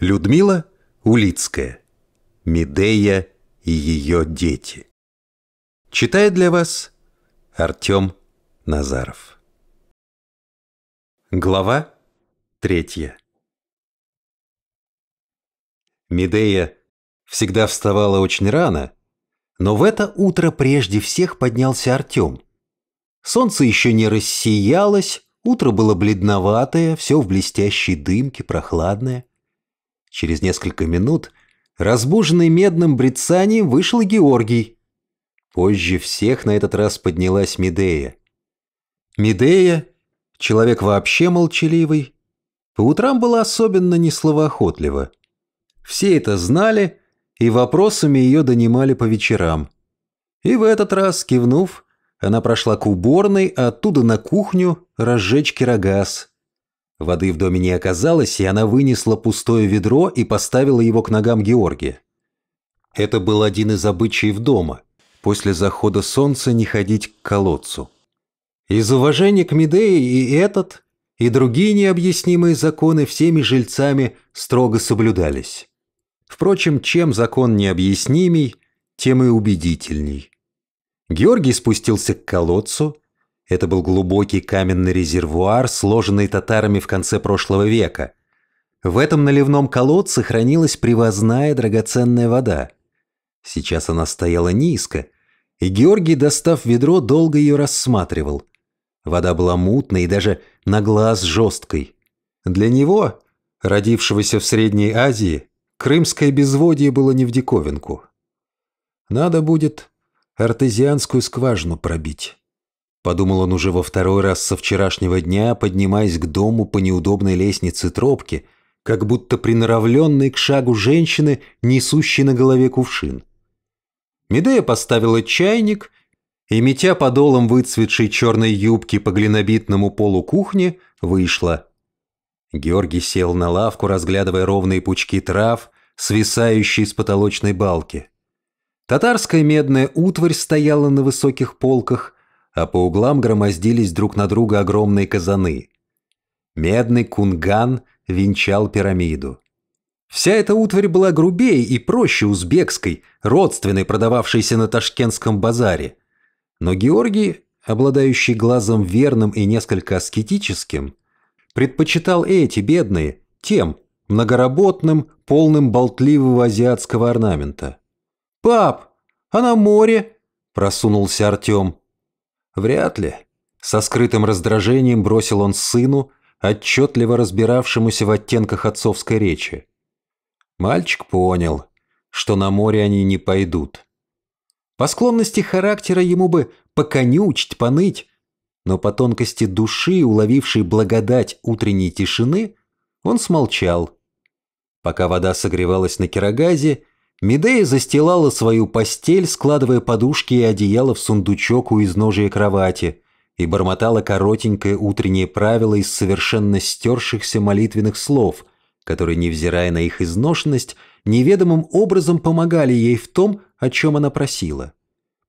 Людмила Улицкая. Медея и ее дети. Читает для вас Артем Назаров. Глава третья. Медея всегда вставала очень рано, но в это утро прежде всех поднялся Артем. Солнце еще не рассиялось, утро было бледноватое, все в блестящей дымке, прохладное. Через несколько минут, разбуженный медным брецанием, вышел Георгий. Позже всех на этот раз поднялась Медея. Медея, человек вообще молчаливый, по утрам была особенно несловоохотлива. Все это знали и вопросами ее донимали по вечерам. И в этот раз, кивнув, она прошла к уборной, а оттуда на кухню разжечь кирогаз – Воды в доме не оказалось, и она вынесла пустое ведро и поставила его к ногам Георгия. Это был один из обычаев дома – после захода солнца не ходить к колодцу. Из уважения к Медее и этот, и другие необъяснимые законы всеми жильцами строго соблюдались. Впрочем, чем закон необъяснимей, тем и убедительней. Георгий спустился к колодцу, это был глубокий каменный резервуар, сложенный татарами в конце прошлого века. В этом наливном колодце хранилась привозная драгоценная вода. Сейчас она стояла низко, и Георгий, достав ведро, долго ее рассматривал. Вода была мутной и даже на глаз жесткой. Для него, родившегося в Средней Азии, крымское безводье было не в диковинку. Надо будет артезианскую скважину пробить. Подумал он уже во второй раз со вчерашнего дня, поднимаясь к дому по неудобной лестнице тропки, как будто приноровленной к шагу женщины, несущей на голове кувшин. Медея поставила чайник и, метя подолом выцветшей черной юбки по глинобитному полу кухни, вышла. Георгий сел на лавку, разглядывая ровные пучки трав, свисающие с потолочной балки. Татарская медная утварь стояла на высоких полках – а по углам громоздились друг на друга огромные казаны. Медный кунган венчал пирамиду. Вся эта утварь была грубее и проще узбекской, родственной, продававшейся на ташкентском базаре. Но Георгий, обладающий глазом верным и несколько аскетическим, предпочитал эти бедные тем многоработным, полным болтливого азиатского орнамента. «Пап, а на море?» – просунулся Артем. Вряд ли. Со скрытым раздражением бросил он сыну, отчетливо разбиравшемуся в оттенках отцовской речи. Мальчик понял, что на море они не пойдут. По склонности характера ему бы поконючить, поныть, но по тонкости души, уловившей благодать утренней тишины, он смолчал. Пока вода согревалась на кирогазе, Медея застилала свою постель, складывая подушки и одеяло в сундучок у изножия кровати, и бормотала коротенькое утреннее правило из совершенно стершихся молитвенных слов, которые, невзирая на их изношенность, неведомым образом помогали ей в том, о чем она просила.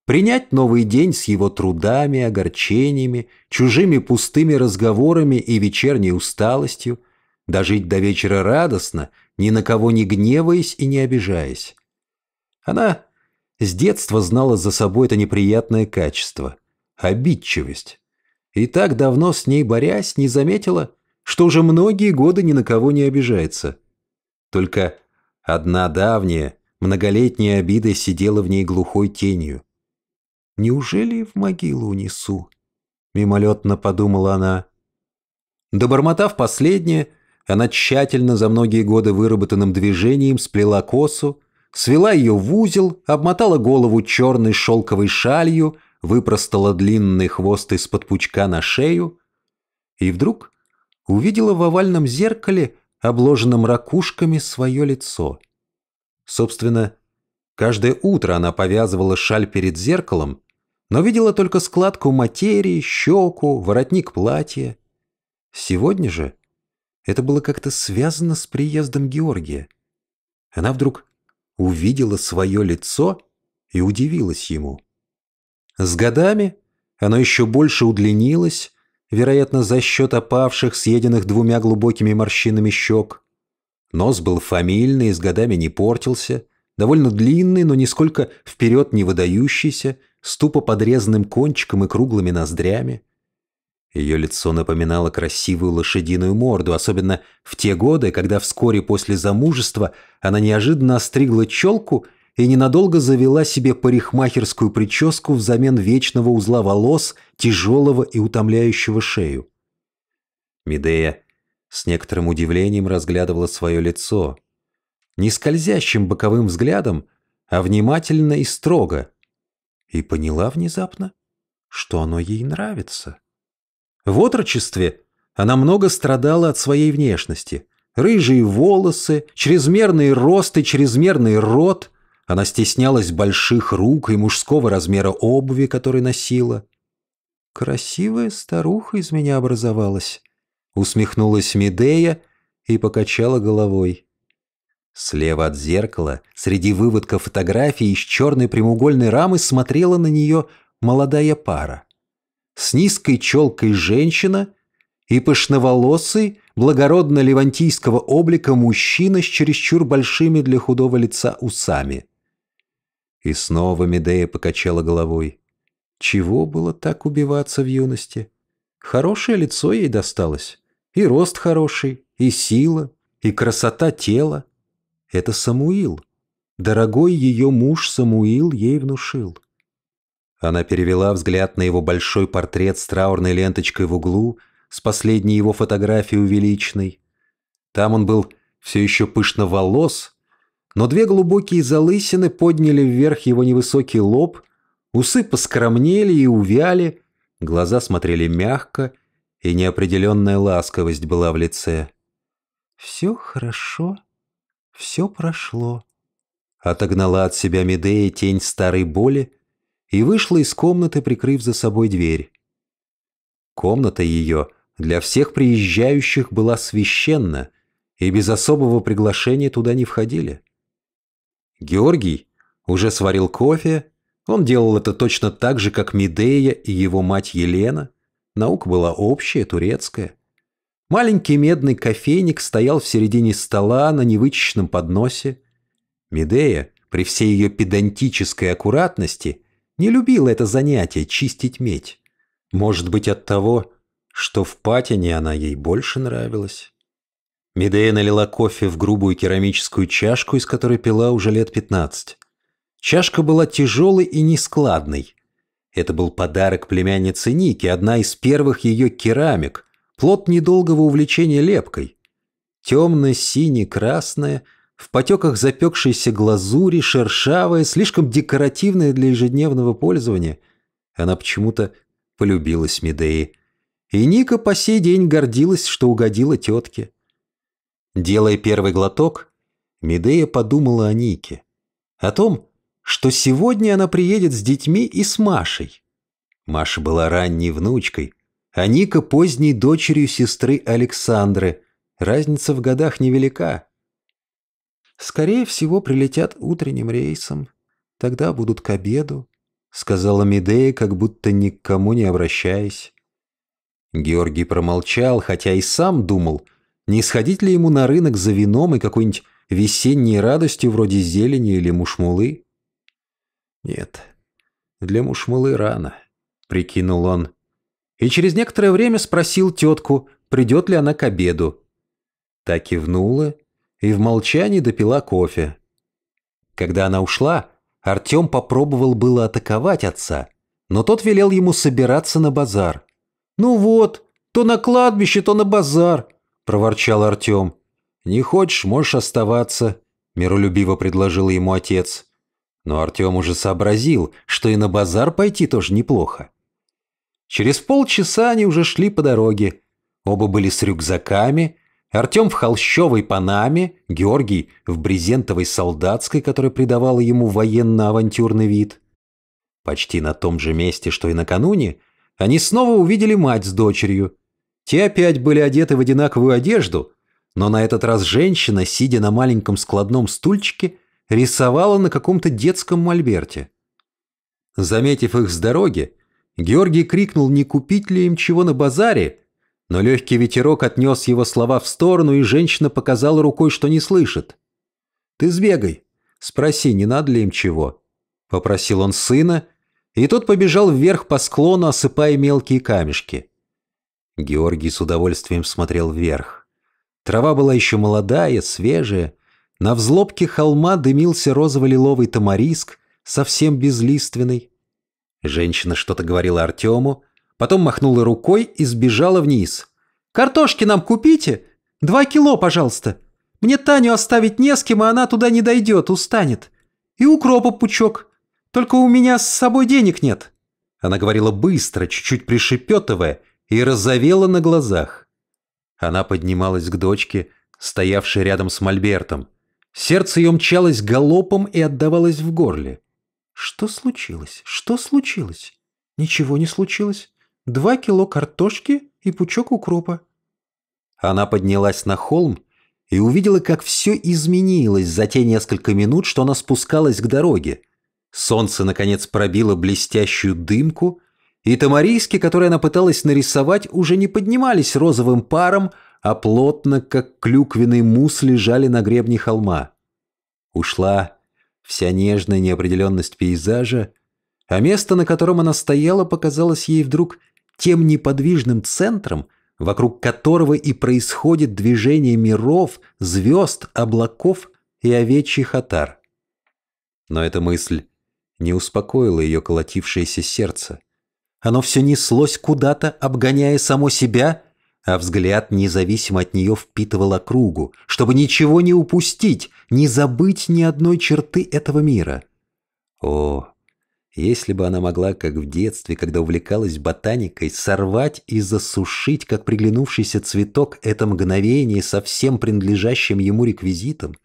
Принять новый день с его трудами, огорчениями, чужими пустыми разговорами и вечерней усталостью, дожить до вечера радостно, ни на кого не гневаясь и не обижаясь. Она с детства знала за собой это неприятное качество – обидчивость. И так давно с ней борясь, не заметила, что уже многие годы ни на кого не обижается. Только одна давняя, многолетняя обида сидела в ней глухой тенью. «Неужели в могилу унесу?» – мимолетно подумала она. Добормотав последнее, она тщательно за многие годы выработанным движением сплела косу, свела ее в узел, обмотала голову черной шелковой шалью, выпростала длинный хвост из-под пучка на шею и вдруг увидела в овальном зеркале, обложенном ракушками, свое лицо. Собственно, каждое утро она повязывала шаль перед зеркалом, но видела только складку материи, щеку, воротник платья. Сегодня же это было как-то связано с приездом Георгия. Она вдруг увидела свое лицо и удивилась ему. С годами оно еще больше удлинилось, вероятно, за счет опавших, съеденных двумя глубокими морщинами щек. Нос был фамильный, с годами не портился, довольно длинный, но нисколько вперед не выдающийся, с тупо подрезанным кончиком и круглыми ноздрями. Ее лицо напоминало красивую лошадиную морду, особенно в те годы, когда вскоре после замужества она неожиданно остригла челку и ненадолго завела себе парикмахерскую прическу взамен вечного узла волос, тяжелого и утомляющего шею. Медея с некоторым удивлением разглядывала свое лицо. Не скользящим боковым взглядом, а внимательно и строго. И поняла внезапно, что оно ей нравится. В отрочестве она много страдала от своей внешности. Рыжие волосы, чрезмерный рост и чрезмерный рот. Она стеснялась больших рук и мужского размера обуви, который носила. «Красивая старуха из меня образовалась», — усмехнулась Медея и покачала головой. Слева от зеркала, среди выводка фотографий из черной прямоугольной рамы смотрела на нее молодая пара с низкой челкой женщина и пышноволосый, благородно-левантийского облика мужчина с чересчур большими для худого лица усами. И снова Медея покачала головой. Чего было так убиваться в юности? Хорошее лицо ей досталось. И рост хороший, и сила, и красота тела. Это Самуил. Дорогой ее муж Самуил ей внушил. Она перевела взгляд на его большой портрет с траурной ленточкой в углу, с последней его фотографией увеличенной. Там он был все еще пышно волос, но две глубокие залысины подняли вверх его невысокий лоб, усы поскромнели и увяли, глаза смотрели мягко, и неопределенная ласковость была в лице. «Все хорошо, все прошло», — отогнала от себя Медея тень старой боли, и вышла из комнаты, прикрыв за собой дверь. Комната ее для всех приезжающих была священна, и без особого приглашения туда не входили. Георгий уже сварил кофе, он делал это точно так же, как Медея и его мать Елена. Наука была общая, турецкая. Маленький медный кофейник стоял в середине стола на невычищенном подносе. Медея, при всей ее педантической аккуратности, не любила это занятие чистить медь. Может быть от того, что в патине она ей больше нравилась. Медея налила кофе в грубую керамическую чашку, из которой пила уже лет пятнадцать. Чашка была тяжелой и нескладной. Это был подарок племяннице Ники, одна из первых ее керамик, плод недолгого увлечения лепкой. Темно-сине-красная – в потеках запекшейся глазури, шершавая, слишком декоративная для ежедневного пользования. Она почему-то полюбилась Медеи. И Ника по сей день гордилась, что угодила тетке. Делая первый глоток, Медея подумала о Нике. О том, что сегодня она приедет с детьми и с Машей. Маша была ранней внучкой, а Ника поздней дочерью сестры Александры. Разница в годах невелика. Скорее всего, прилетят утренним рейсом. Тогда будут к обеду», — сказала Медея, как будто ни к кому не обращаясь. Георгий промолчал, хотя и сам думал, не сходить ли ему на рынок за вином и какой-нибудь весенней радостью вроде зелени или мушмулы. «Нет, для мушмулы рано», — прикинул он. И через некоторое время спросил тетку, придет ли она к обеду. Та кивнула и в молчании допила кофе. Когда она ушла, Артем попробовал было атаковать отца, но тот велел ему собираться на базар. «Ну вот, то на кладбище, то на базар», – проворчал Артем. «Не хочешь, можешь оставаться», – миролюбиво предложил ему отец. Но Артем уже сообразил, что и на базар пойти тоже неплохо. Через полчаса они уже шли по дороге. Оба были с рюкзаками, Артем в холщовой панаме, Георгий в брезентовой солдатской, которая придавала ему военно-авантюрный вид. Почти на том же месте, что и накануне, они снова увидели мать с дочерью. Те опять были одеты в одинаковую одежду, но на этот раз женщина, сидя на маленьком складном стульчике, рисовала на каком-то детском мольберте. Заметив их с дороги, Георгий крикнул, не купить ли им чего на базаре, Но легкий ветерок отнес его слова в сторону, и женщина показала рукой, что не слышит. «Ты сбегай, спроси, не надо ли им чего?» Попросил он сына, и тот побежал вверх по склону, осыпая мелкие камешки. Георгий с удовольствием смотрел вверх. Трава была еще молодая, свежая. На взлобке холма дымился розово-лиловый тамариск, совсем безлиственный. Женщина что-то говорила Артему, потом махнула рукой и сбежала вниз. «Картошки нам купите? Два кило, пожалуйста. Мне Таню оставить не с кем, и она туда не дойдет, устанет. И укропа пучок. Только у меня с собой денег нет». Она говорила быстро, чуть-чуть пришепетывая, и розовела на глазах. Она поднималась к дочке, стоявшей рядом с Мольбертом. Сердце ее мчалось галопом и отдавалось в горле. Что случилось? Что случилось? Ничего не случилось. Два кило картошки и пучок укропа. Она поднялась на холм и увидела, как все изменилось за те несколько минут, что она спускалась к дороге. Солнце, наконец, пробило блестящую дымку, и тамарийски, которые она пыталась нарисовать, уже не поднимались розовым паром, а плотно, как клюквенный мусс, лежали на гребне холма. Ушла вся нежная неопределенность пейзажа, а место, на котором она стояла, показалось ей вдруг тем неподвижным центром, вокруг которого и происходит движение миров, звезд, облаков и овечьих отар. Но эта мысль не успокоила ее колотившееся сердце. Оно все неслось куда-то, обгоняя само себя, а взгляд независимо от нее впитывал округу, чтобы ничего не упустить, не забыть ни одной черты этого мира. О, если бы она могла, как в детстве, когда увлекалась ботаникой, сорвать и засушить, как приглянувшийся цветок, это мгновение со всем принадлежащим ему реквизитом,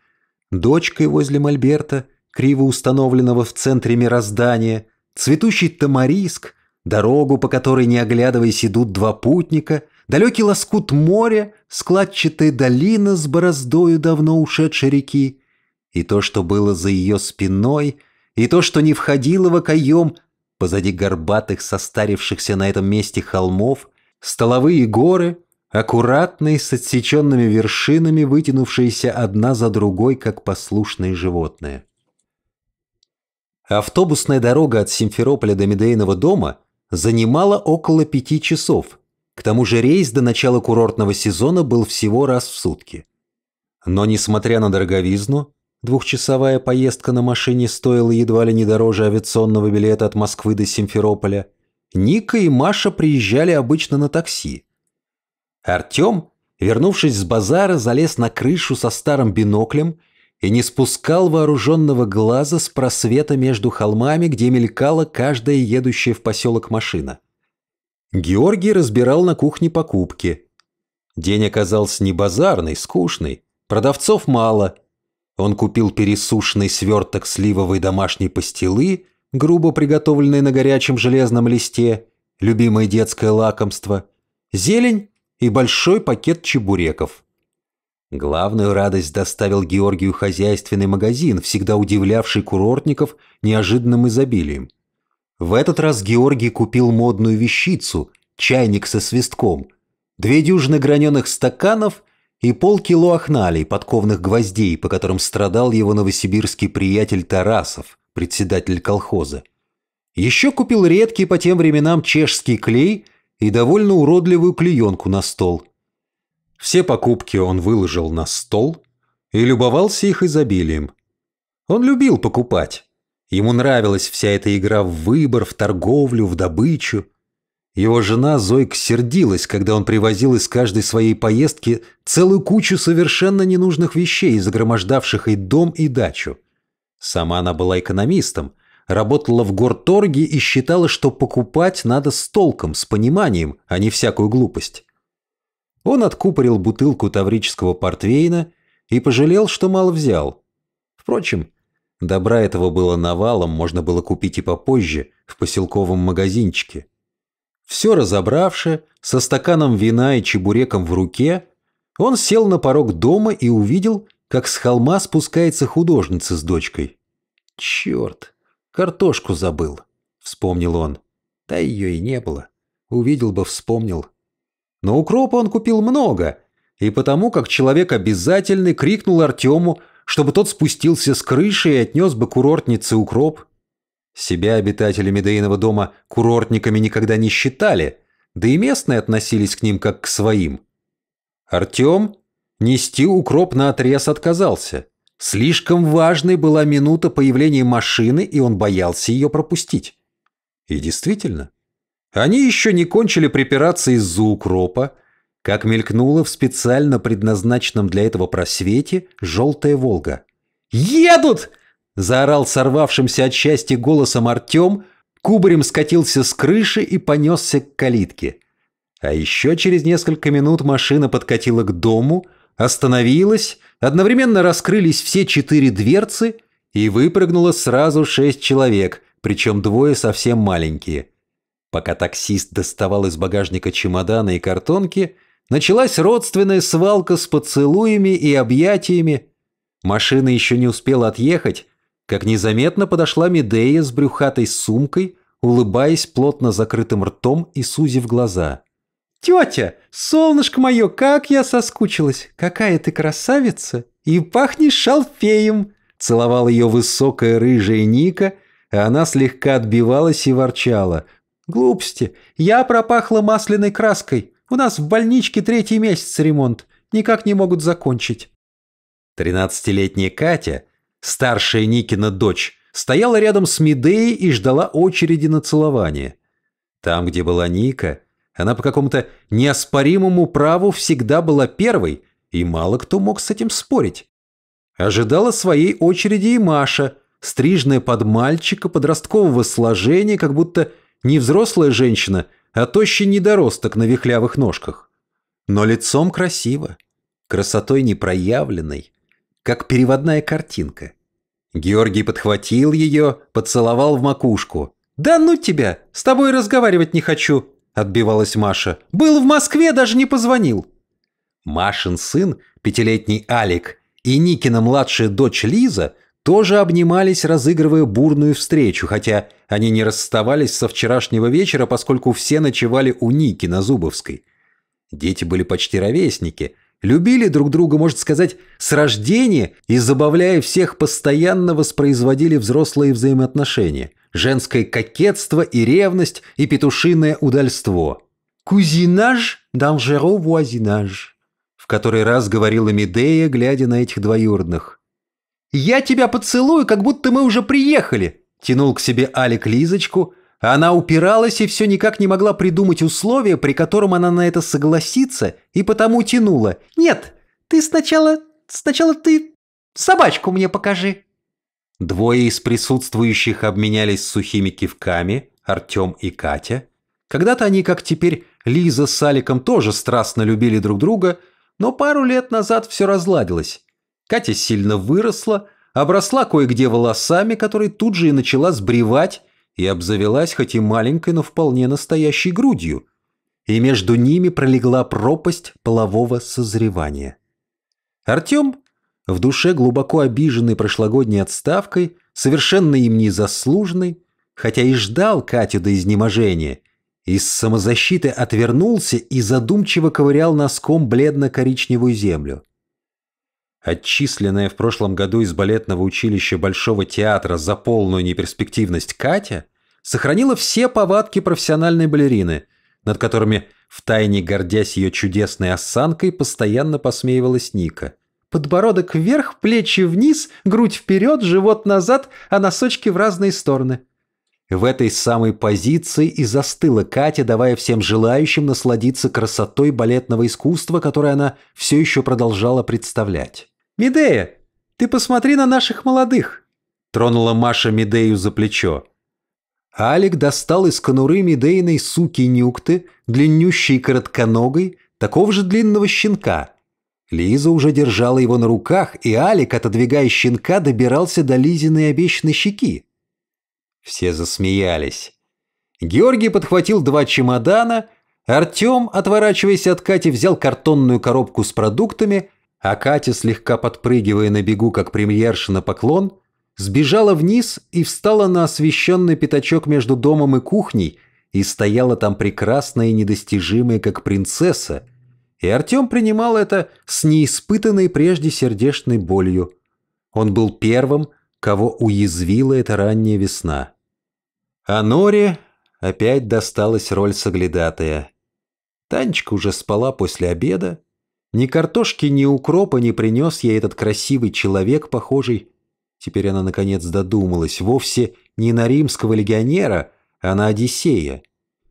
дочкой возле Мольберта, криво установленного в центре мироздания, цветущий тамариск, дорогу, по которой, не оглядываясь, идут два путника, далекий лоскут моря, складчатая долина с бороздою давно ушедшей реки, и то, что было за ее спиной — и то, что не входило в окоем, позади горбатых состарившихся на этом месте холмов, столовые горы, аккуратные с отсеченными вершинами, вытянувшиеся одна за другой, как послушные животные. Автобусная дорога от Симферополя до Медейного дома занимала около пяти часов. К тому же рейс до начала курортного сезона был всего раз в сутки. Но, несмотря на дороговизну, Двухчасовая поездка на машине стоила едва ли не дороже авиационного билета от Москвы до Симферополя. Ника и Маша приезжали обычно на такси. Артем, вернувшись с базара, залез на крышу со старым биноклем и не спускал вооруженного глаза с просвета между холмами, где мелькала каждая едущая в поселок машина. Георгий разбирал на кухне покупки. День оказался не базарный, скучный. Продавцов мало – он купил пересушенный сверток сливовой домашней пастилы, грубо приготовленной на горячем железном листе, любимое детское лакомство, зелень и большой пакет чебуреков. Главную радость доставил Георгию хозяйственный магазин, всегда удивлявший курортников неожиданным изобилием. В этот раз Георгий купил модную вещицу – чайник со свистком, две дюжины граненых стаканов и полкило охналей, подковных гвоздей, по которым страдал его новосибирский приятель Тарасов, председатель колхоза. Еще купил редкий по тем временам чешский клей и довольно уродливую клеенку на стол. Все покупки он выложил на стол и любовался их изобилием. Он любил покупать. Ему нравилась вся эта игра в выбор, в торговлю, в добычу. Его жена Зойка сердилась, когда он привозил из каждой своей поездки целую кучу совершенно ненужных вещей, загромождавших и дом, и дачу. Сама она была экономистом, работала в горторге и считала, что покупать надо с толком, с пониманием, а не всякую глупость. Он откупорил бутылку таврического портвейна и пожалел, что мало взял. Впрочем, добра этого было навалом, можно было купить и попозже, в поселковом магазинчике. Все разобравши, со стаканом вина и чебуреком в руке, он сел на порог дома и увидел, как с холма спускается художница с дочкой. «Черт, картошку забыл», — вспомнил он. Да ее и не было. Увидел бы, вспомнил. Но укропа он купил много, и потому, как человек обязательный, крикнул Артему, чтобы тот спустился с крыши и отнес бы курортнице укроп. Себя обитатели Медеиного дома курортниками никогда не считали, да и местные относились к ним как к своим. Артем нести укроп на отрез отказался. Слишком важной была минута появления машины, и он боялся ее пропустить. И действительно, они еще не кончили припираться из-за укропа, как мелькнула в специально предназначенном для этого просвете желтая «Волга». «Едут!» – заорал сорвавшимся от счастья голосом Артем, кубарем скатился с крыши и понесся к калитке. А еще через несколько минут машина подкатила к дому, остановилась, одновременно раскрылись все четыре дверцы и выпрыгнуло сразу шесть человек, причем двое совсем маленькие. Пока таксист доставал из багажника чемоданы и картонки – Началась родственная свалка с поцелуями и объятиями. Машина еще не успела отъехать, как незаметно подошла Медея с брюхатой сумкой, улыбаясь плотно закрытым ртом и сузив глаза. «Тетя, солнышко мое, как я соскучилась! Какая ты красавица! И пахнешь шалфеем!» Целовала ее высокая рыжая Ника, а она слегка отбивалась и ворчала. «Глупости! Я пропахла масляной краской!» У нас в больничке третий месяц ремонт. Никак не могут закончить». Тринадцатилетняя Катя, старшая Никина дочь, стояла рядом с Медеей и ждала очереди на целование. Там, где была Ника, она по какому-то неоспоримому праву всегда была первой, и мало кто мог с этим спорить. Ожидала своей очереди и Маша, стрижная под мальчика подросткового сложения, как будто не взрослая женщина, а тощий недоросток на вихлявых ножках. Но лицом красиво, красотой непроявленной, как переводная картинка. Георгий подхватил ее, поцеловал в макушку. «Да ну тебя! С тобой разговаривать не хочу!» – отбивалась Маша. «Был в Москве, даже не позвонил!» Машин сын, пятилетний Алик, и Никина младшая дочь Лиза – тоже обнимались, разыгрывая бурную встречу, хотя они не расставались со вчерашнего вечера, поскольку все ночевали у Ники на Зубовской. Дети были почти ровесники, любили друг друга, можно сказать, с рождения и, забавляя всех, постоянно воспроизводили взрослые взаимоотношения, женское кокетство и ревность и петушиное удальство. «Кузинаж, данжеро вуазинаж», в который раз говорила Медея, глядя на этих двоюродных. «Я тебя поцелую, как будто мы уже приехали!» Тянул к себе Алик Лизочку, она упиралась и все никак не могла придумать условия, при котором она на это согласится, и потому тянула. «Нет, ты сначала... сначала ты... собачку мне покажи!» Двое из присутствующих обменялись сухими кивками, Артем и Катя. Когда-то они, как теперь Лиза с Аликом, тоже страстно любили друг друга, но пару лет назад все разладилось. Катя сильно выросла, обросла кое-где волосами, которые тут же и начала сбривать, и обзавелась хоть и маленькой, но вполне настоящей грудью. И между ними пролегла пропасть полового созревания. Артем, в душе глубоко обиженный прошлогодней отставкой, совершенно им незаслуженный, хотя и ждал Катю до изнеможения, из самозащиты отвернулся и задумчиво ковырял носком бледно-коричневую землю. Отчисленная в прошлом году из балетного училища Большого театра за полную неперспективность Катя сохранила все повадки профессиональной балерины, над которыми, втайне гордясь ее чудесной осанкой, постоянно посмеивалась Ника. Подбородок вверх, плечи вниз, грудь вперед, живот назад, а носочки в разные стороны. В этой самой позиции и застыла Катя, давая всем желающим насладиться красотой балетного искусства, которое она все еще продолжала представлять. «Медея, ты посмотри на наших молодых!» Тронула Маша Медею за плечо. Алик достал из конуры Медейной суки Нюкты, длиннющей коротконогой, такого же длинного щенка. Лиза уже держала его на руках, и Алик, отодвигая щенка, добирался до Лизиной обещанной щеки. Все засмеялись. Георгий подхватил два чемодана, Артем, отворачиваясь от Кати, взял картонную коробку с продуктами, а Катя, слегка подпрыгивая на бегу, как премьерша на поклон, сбежала вниз и встала на освещенный пятачок между домом и кухней и стояла там прекрасная и недостижимая, как принцесса, и Артем принимал это с неиспытанной прежде сердечной болью. Он был первым, кого уязвила эта ранняя весна. А Норе опять досталась роль соглядатая. Танечка уже спала после обеда. Ни картошки, ни укропа не принес ей этот красивый человек, похожий. Теперь она, наконец, додумалась. Вовсе не на римского легионера, а на Одиссея.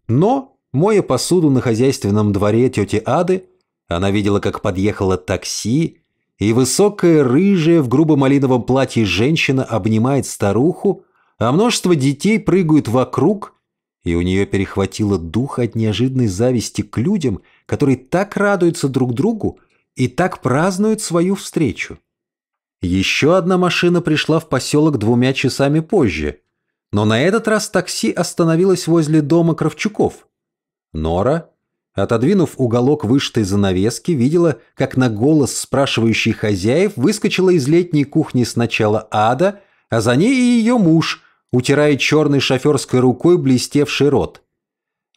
Но, моя посуду на хозяйственном дворе тети Ады, она видела, как подъехало такси, и высокая рыжая в грубо-малиновом платье женщина обнимает старуху, а множество детей прыгают вокруг, и у нее перехватило дух от неожиданной зависти к людям, которые так радуются друг другу и так празднуют свою встречу. Еще одна машина пришла в поселок двумя часами позже, но на этот раз такси остановилось возле дома Кравчуков. Нора, отодвинув уголок вышитой занавески, видела, как на голос спрашивающий хозяев выскочила из летней кухни сначала Ада, а за ней и ее муж – утирая черной шоферской рукой блестевший рот.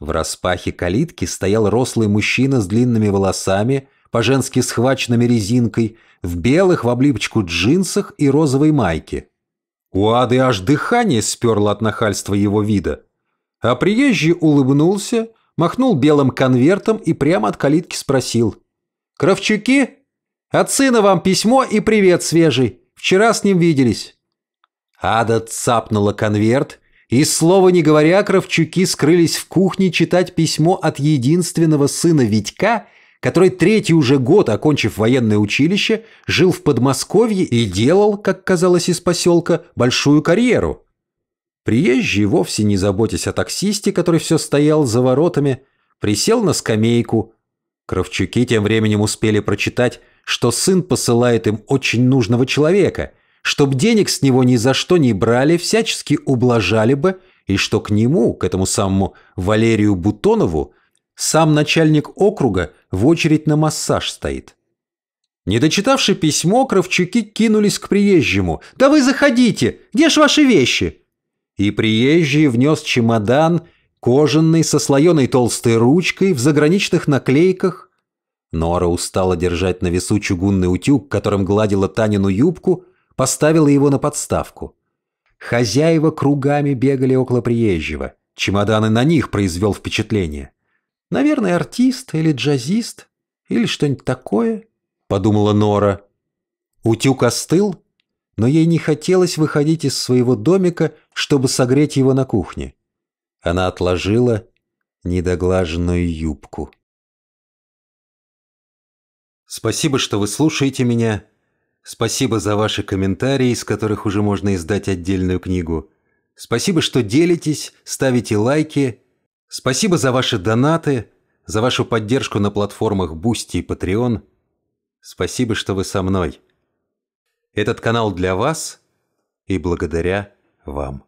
В распахе калитки стоял рослый мужчина с длинными волосами, по-женски схваченными резинкой, в белых в облипочку джинсах и розовой майке. У Ады аж дыхание сперло от нахальства его вида. А приезжий улыбнулся, махнул белым конвертом и прямо от калитки спросил. «Кравчуки? От сына вам письмо и привет свежий. Вчера с ним виделись». Ада цапнула конверт, и, слова не говоря, Кравчуки скрылись в кухне читать письмо от единственного сына Витька, который третий уже год, окончив военное училище, жил в Подмосковье и делал, как казалось из поселка, большую карьеру. Приезжий, вовсе не заботясь о таксисте, который все стоял за воротами, присел на скамейку. Кравчуки тем временем успели прочитать, что сын посылает им очень нужного человека – чтоб денег с него ни за что не брали, всячески ублажали бы, и что к нему, к этому самому Валерию Бутонову, сам начальник округа в очередь на массаж стоит. Не дочитавши письмо, кровчуки кинулись к приезжему. «Да вы заходите! Где ж ваши вещи?» И приезжий внес чемодан, кожаный, со слоеной толстой ручкой, в заграничных наклейках. Нора устала держать на весу чугунный утюг, которым гладила Танину юбку, поставила его на подставку. Хозяева кругами бегали около приезжего. Чемоданы на них произвел впечатление. «Наверное, артист или джазист, или что-нибудь такое», — подумала Нора. Утюг остыл, но ей не хотелось выходить из своего домика, чтобы согреть его на кухне. Она отложила недоглаженную юбку. Спасибо, что вы слушаете меня. Спасибо за ваши комментарии, из которых уже можно издать отдельную книгу. Спасибо, что делитесь, ставите лайки. Спасибо за ваши донаты, за вашу поддержку на платформах Boosty и Patreon. Спасибо, что вы со мной. Этот канал для вас и благодаря вам.